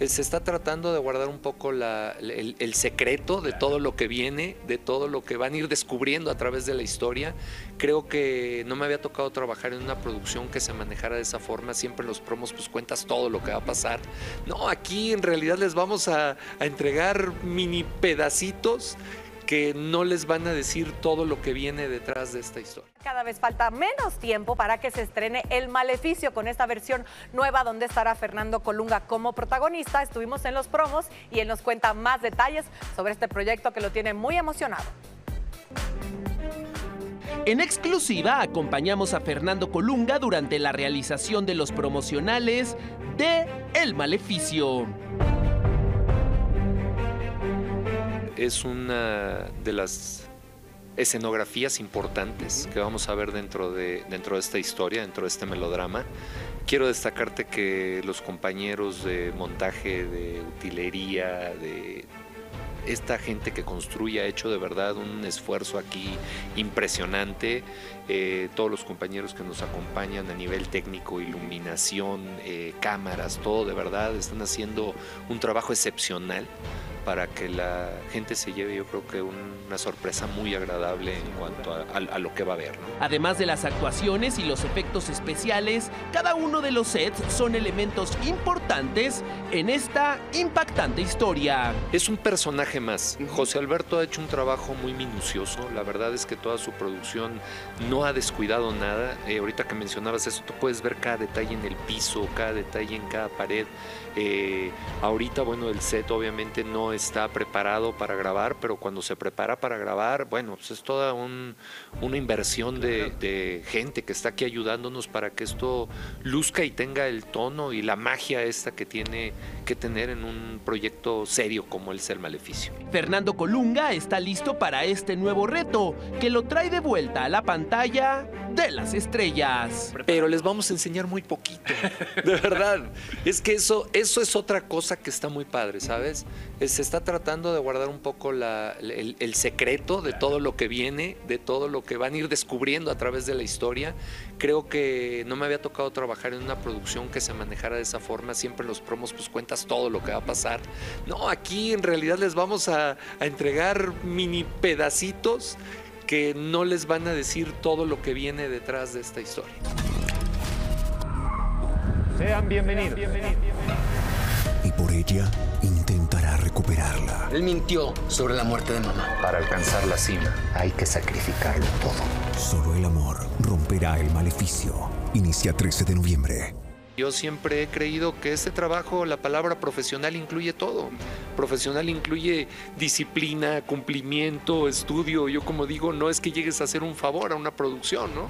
eh, se está tratando de guardar un poco la- el, el secreto de todo lo que viene, de todo lo que van a ir descubriendo a través de la historia. Creo que no me había tocado trabajar en una producción que se manejara de esa forma. Siempre en los promos pues cuentas todo lo que va a pasar. No, aquí en realidad les vamos a, a entregar mini pedacitos que no les van a decir todo lo que viene detrás de esta historia. Cada vez falta menos tiempo para que se estrene El Maleficio con esta versión nueva donde estará Fernando Colunga como protagonista. Estuvimos en los promos y él nos cuenta más detalles sobre este proyecto que lo tiene muy emocionado. En exclusiva acompañamos a Fernando Colunga durante la realización de los promocionales de El Maleficio. Es una de las escenografías importantes que vamos a ver dentro de, dentro de esta historia, dentro de este melodrama. Quiero destacarte que los compañeros de montaje, de utilería, de esta gente que construye ha hecho de verdad un esfuerzo aquí impresionante. Eh, todos los compañeros que nos acompañan a nivel técnico, iluminación, eh, cámaras, todo de verdad están haciendo un trabajo excepcional para que la gente se lleve yo creo que una sorpresa muy agradable en cuanto a, a- a lo que va a ver. ¿no? Además de las actuaciones y los efectos especiales, cada uno de los sets son elementos importantes en esta impactante historia. Es un personaje más. José Alberto ha hecho un trabajo muy minucioso. La verdad es que toda su producción no ha descuidado nada. Eh, ahorita que mencionabas eso, tú puedes ver cada detalle en el piso, cada detalle en cada pared. Eh, ahorita, bueno, el set obviamente no está preparado para grabar, pero cuando se prepara para grabar, bueno, pues es toda un- una inversión de, de gente que está aquí ayudándonos para que esto luzca y tenga el tono y la magia esta que tiene que tener en un proyecto serio como el Ser Maleficio. Fernando Colunga está listo para este nuevo reto que lo trae de vuelta a la pantalla de las estrellas. Pero les vamos a enseñar muy poquito, de verdad. Es que eso, eso es otra cosa que está muy padre, ¿sabes? Se está tratando de guardar un poco la- el, el secreto de todo lo que viene, de todo lo que van a ir descubriendo a través de la historia. Creo que no me había tocado trabajar en una producción que se manejara de esa forma. Siempre en los promos pues cuentas todo lo que va a pasar. No, aquí en realidad les vamos a, a entregar mini pedacitos que no les van a decir todo lo que viene detrás de esta historia. Sean bienvenidos. y por ella recuperarla. Él mintió sobre la muerte de mamá. Para alcanzar la cima hay que sacrificarlo todo. Solo el amor romperá el maleficio. Inicia 13 de noviembre. Yo siempre he creído que este trabajo, la palabra profesional incluye todo. Profesional incluye disciplina, cumplimiento, estudio. Yo como digo, no es que llegues a hacer un favor a una producción, ¿no?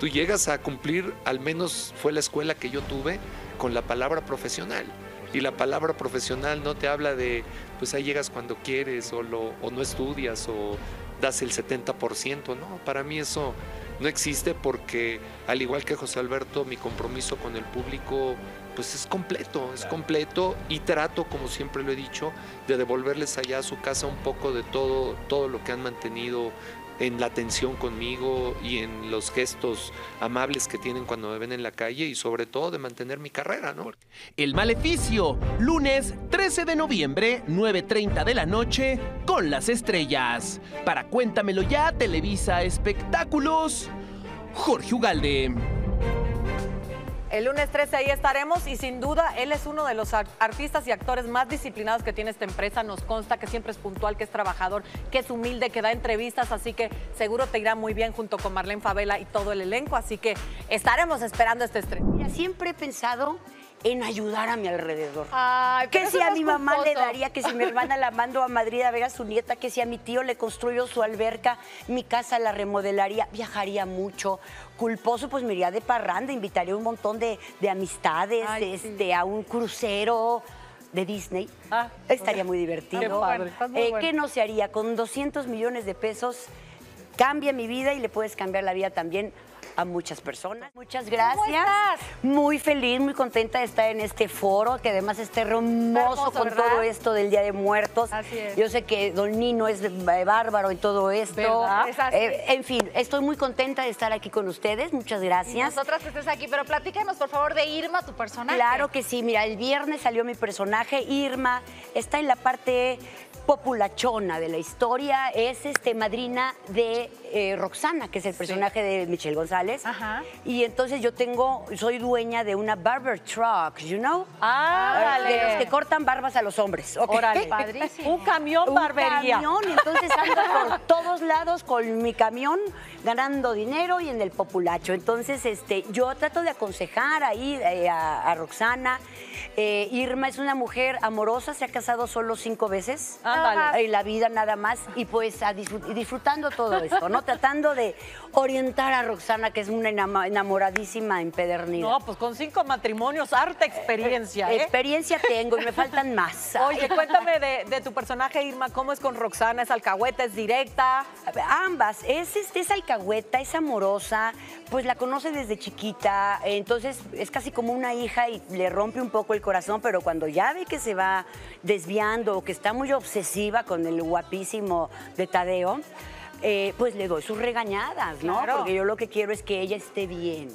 Tú llegas a cumplir, al menos fue la escuela que yo tuve, con la palabra profesional. Y la palabra profesional no te habla de, pues ahí llegas cuando quieres o, lo, o no estudias o das el 70%. No, para mí eso no existe porque al igual que José Alberto, mi compromiso con el público pues es completo, es completo y trato, como siempre lo he dicho, de devolverles allá a su casa un poco de todo, todo lo que han mantenido en la atención conmigo y en los gestos amables que tienen cuando me ven en la calle y sobre todo de mantener mi carrera, ¿no? El Maleficio, lunes 13 de noviembre, 9.30 de la noche, con las estrellas. Para Cuéntamelo ya, Televisa Espectáculos, Jorge Ugalde. El lunes 13 ahí estaremos y sin duda él es uno de los ar- artistas y actores más disciplinados que tiene esta empresa. Nos consta que siempre es puntual, que es trabajador, que es humilde, que da entrevistas, así que seguro te irá muy bien junto con Marlene Favela y todo el elenco. Así que estaremos esperando este estreno. Siempre he pensado en ayudar a mi alrededor. Ay, que si a mi mamá le daría, que si mi hermana la mando a Madrid a ver a su nieta, que si a mi tío le construyo su alberca, mi casa la remodelaría, viajaría mucho. Culposo, pues me iría de parranda, invitaría un montón de, de amistades, Ay, sí. este, a un crucero de Disney. Ah, Estaría muy divertido. Qué padre, muy Eh, bueno. ¿Qué no se haría? Con 200 millones de pesos cambia mi vida y le puedes cambiar la vida también a muchas personas. Muchas gracias. estás? Muy feliz, muy contenta de estar en este foro, que además está hermoso, hermoso, con ¿verdad? todo esto del Día de Muertos. Así es. Yo sé que Don Nino es eh, bárbaro en todo esto. ¿Verdad? Es así. Eh, en fin, estoy muy contenta de estar aquí con ustedes. Muchas Y gracias. nosotras que estés aquí, pero platícanos por favor de Irma, tu personaje. Claro que sí, mira, el viernes salió mi personaje, Irma, está en la parte populachona de la historia, es este madrina de eh, Roxana, que es el personaje de Michelle González. Ajá. Y entonces yo tengo, soy dueña de una barber truck, you know? Ah, De los que cortan barbas a los hombres. ¿ok? Órale. Padrísimo. Un camión un barbería. camión y entonces ando por todos lados con mi camión ganando dinero y en el populacho. Entonces, este, yo trato de aconsejar ahí eh, a, a Roxana. Eh, Irma es una mujer amorosa, se ha casado solo cinco veces Ándale. en la vida nada más y pues a disfrut- y disfrutando todo esto, ¿no? Tratando de orientar a Roxana, que es una enamoradísima empedernida. No, pues con cinco matrimonios, harta experiencia, ¿eh? Experiencia tengo y me faltan más. Oye, cuéntame de, de tu personaje, Irma, ¿cómo es con Roxana? ¿Es alcahueta, es directa? Ambas, es, este, es alcahueta, es amorosa, pues la conoce desde chiquita, entonces es casi como una hija y le rompe un poco el corazón, pero cuando ya ve que se va desviando o que está muy obsesiva con el guapísimo de Tadeo, eh, pues le doy sus regañadas, ¿no? Claro. Porque yo lo que quiero es que ella esté bien.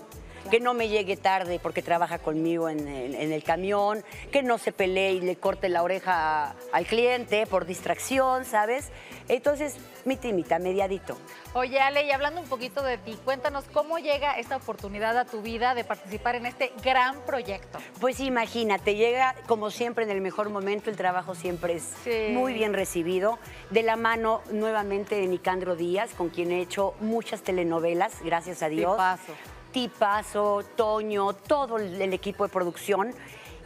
Que no me llegue tarde porque trabaja conmigo en el, en el camión, que no se pelee y le corte la oreja a- al cliente por distracción, ¿sabes? Entonces, mi timita, mediadito. Oye, Ale, y hablando un poquito de ti, cuéntanos cómo llega esta oportunidad a tu vida de participar en este gran proyecto. Pues imagínate, llega como siempre en el mejor momento, el trabajo siempre es Sí. muy bien recibido. De la mano nuevamente de Nicandro Díaz, con quien he hecho muchas telenovelas, gracias a Dios. Tipazo. Tipazo, Toño, todo el, el equipo de producción.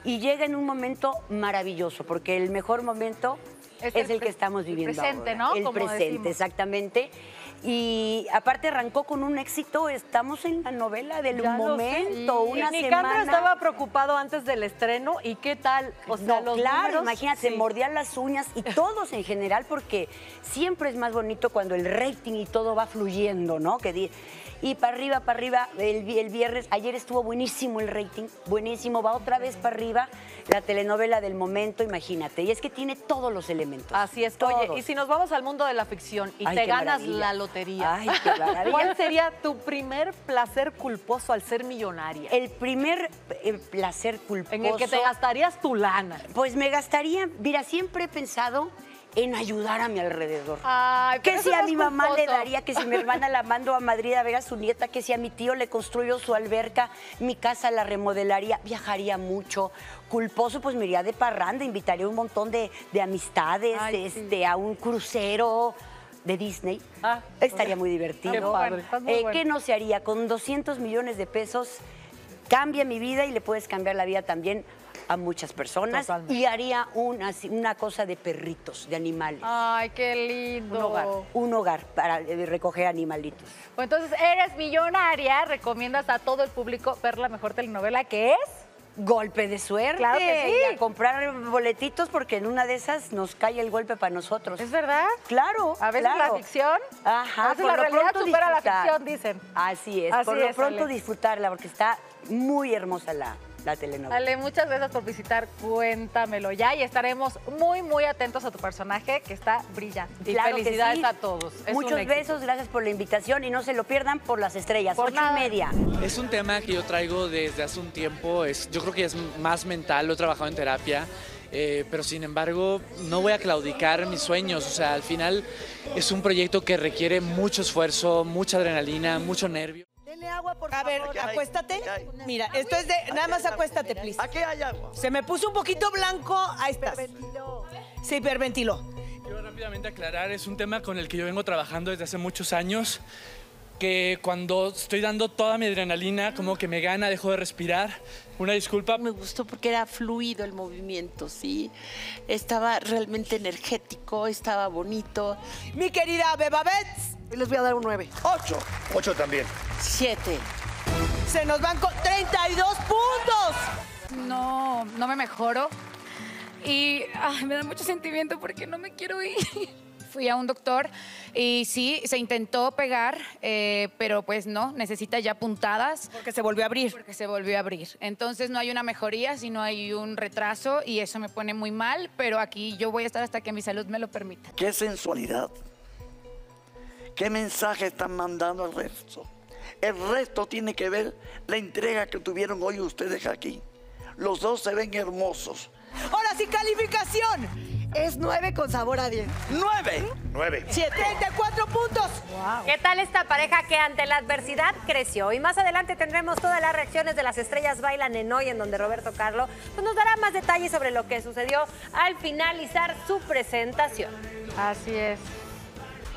Y llega en un momento maravilloso, porque el mejor momento Es es, el el, que estamos el viviendo presente, ahora. ¿no? El Como presente, decimos. exactamente. Y aparte arrancó con un éxito, estamos en la novela del Ya lo sé. momento, una Nicandro semana. estaba preocupado antes del estreno y qué tal, o sea, no, los claro, números, imagínate, sí. se mordían las uñas y todos en general, porque siempre es más bonito cuando el rating y todo va fluyendo, ¿no? Que y para arriba, para arriba, el, el viernes, ayer estuvo buenísimo el rating, buenísimo, va otra vez para arriba, la telenovela del momento, imagínate, y es que tiene todos los elementos. Así es. todos. Oye, y si nos vamos al mundo de la ficción y Ay, te ganas maravilla. la lotería, Ay, qué maravilla. ¿cuál sería tu primer placer culposo al ser millonaria? El primer eh, placer culposo... en el que te gastarías tu lana. Pues me gastaría, mira, siempre he pensado en ayudar a mi alrededor. Ay, Que si a mi mamá le daría, que si mi hermana la mando a Madrid a ver a su nieta, que si a mi tío le construyo su alberca, mi casa la remodelaría, viajaría mucho. Culposo, pues me iría de parranda, invitaría un montón de, de amistades, Ay, sí. este, a un crucero de Disney. Ah, Estaría muy divertido. Qué padre, estás muy Eh, bueno. ¿Qué no se haría? Con 200 millones de pesos cambia mi vida y le puedes cambiar la vida también a muchas personas. Totalmente. Y haría una, una cosa de perritos, de animales. Ay, qué lindo. Un hogar, un hogar para eh, recoger animalitos. Pues entonces, eres millonaria, recomiendas a todo el público ver la mejor telenovela que es. Golpe de suerte. Claro que sí. Y a comprar boletitos porque en una de esas nos cae el golpe para nosotros. ¿Es verdad? Claro. A veces claro. la ficción. Ajá. A veces por la realidad supera la disfrutar. ficción, dicen. Así es. Así por lo pronto Ale. disfrutarla porque está muy hermosa la, la telenovela. Ale, muchas gracias por visitar Cuéntamelo ya y estaremos muy, muy atentos a tu personaje que está brillante. Y Claro que felicidades sí. a todos. Es Muchos besos, gracias por la invitación y no se lo pierdan por las estrellas. Por ocho nada. y media. Es un tema que yo traigo desde hace un tiempo, es, yo creo que es más mental, lo he trabajado en terapia, eh, pero sin embargo no voy a claudicar mis sueños, o sea, al final es un proyecto que requiere mucho esfuerzo, mucha adrenalina, mucho nervio. Denle agua, por a ver, acuéstate. Mira, esto es de. Nada más acuéstate, please. Aquí hay agua. Se me puso un poquito blanco. Ahí estás. Se hiperventiló. Quiero rápidamente aclarar, es un tema con el que yo vengo trabajando desde hace muchos años, que cuando estoy dando toda mi adrenalina, como que me gana, dejo de respirar. Una disculpa. Me gustó porque era fluido el movimiento, ¿sí? Estaba realmente energético, estaba bonito. Mi querida Beba Bets. Les voy a dar un 9. 8. 8 también. Siete. Se nos van con 32 puntos. No, no me mejoro. Y ay, me da mucho sentimiento porque no me quiero ir. Fui a un doctor y sí, se intentó pegar, eh, pero pues no, necesita ya puntadas. Porque se volvió a abrir. Porque se volvió a abrir. Entonces no hay una mejoría, sino hay un retraso y eso me pone muy mal, pero aquí yo voy a estar hasta que mi salud me lo permita. ¿Qué sensualidad? ¿Qué mensaje están mandando al resto? El resto tiene que ver la entrega que tuvieron hoy ustedes aquí. Los dos se ven hermosos. Ahora sí, calificación. Es 9 con sabor a 10. ¡Nueve! Nueve. 34 puntos. ¿Qué tal esta pareja que ante la adversidad creció? Y más adelante tendremos todas las reacciones de las estrellas bailan en hoy, en donde Roberto Carlo pues, nos dará más detalles sobre lo que sucedió al finalizar su presentación. Así es.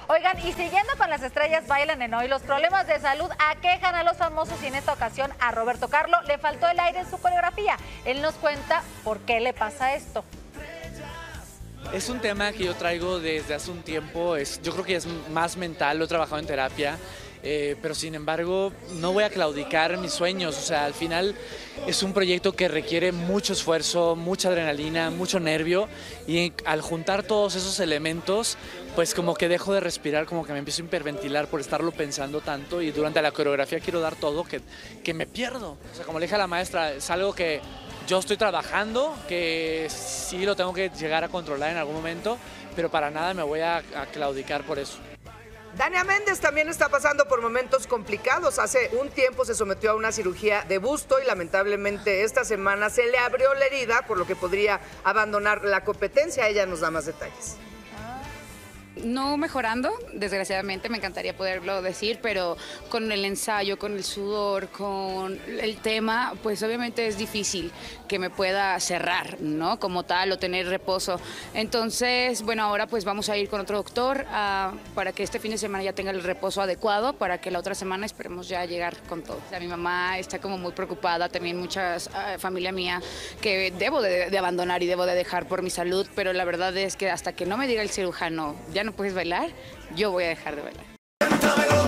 Oigan, y siguiendo con las estrellas bailan en hoy, los problemas de salud aquejan a los famosos y en esta ocasión a Roberto Carlo le faltó el aire en su coreografía. Él nos cuenta por qué le pasa esto. Es un tema que yo traigo desde hace un tiempo, es, yo creo que es más mental, lo he trabajado en terapia, eh, pero sin embargo no voy a claudicar mis sueños, o sea, al final es un proyecto que requiere mucho esfuerzo, mucha adrenalina, mucho nervio y al juntar todos esos elementos, pues como que dejo de respirar, como que me empiezo a hiperventilar por estarlo pensando tanto y durante la coreografía quiero dar todo que, que me pierdo, o sea, como le dije a la maestra, es algo que yo estoy trabajando, que sí lo tengo que llegar a controlar en algún momento, pero para nada me voy a, claudicar por eso. Dania Méndez también está pasando por momentos complicados. Hace un tiempo se sometió a una cirugía de busto y lamentablemente esta semana se le abrió la herida, por lo que podría abandonar la competencia. Ella nos da más detalles. No mejorando, desgraciadamente, me encantaría poderlo decir, pero con el ensayo, con el sudor, con el tema, pues obviamente es difícil que me pueda cerrar, ¿no? Como tal, o tener reposo. Entonces, bueno, ahora pues vamos a ir con otro doctor ah, para que este fin de semana ya tenga el reposo adecuado, para que la otra semana esperemos ya llegar con todo. O sea, mi mamá está como muy preocupada, también mucha familia mía, que debo de, de abandonar y debo de dejar por mi salud, pero la verdad es que hasta que no me diga el cirujano, ya no puedes bailar, yo voy a dejar de bailar.